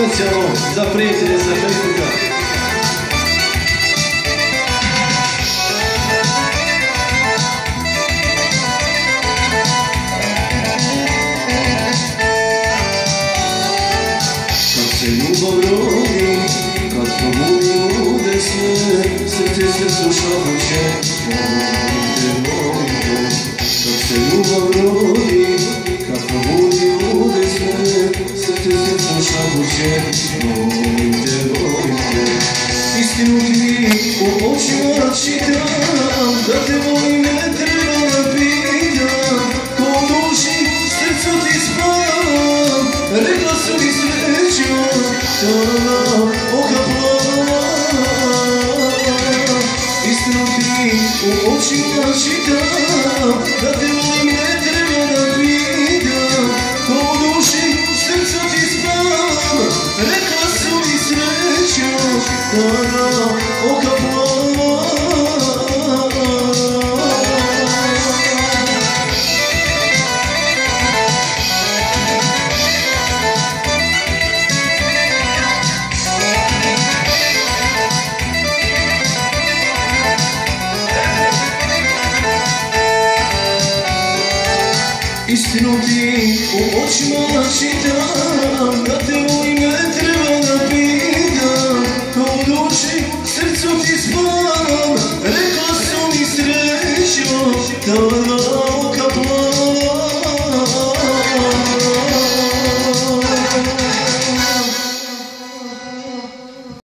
specijalno za prijatelje sa Facebooka. Kad se ljubav rodi, kad probudi ljude sve, srce se slušajuće, volim te, моите болите. Истинно ти опочива ръчите, да те молим не трябва да питам. Подуши сърцето ти спам, легла съм ти свеча, охапла. Истинно ти опочива ръчите, да те молим İstinodi o oçma şiddet ti spavam Rekla su mi srećo Tada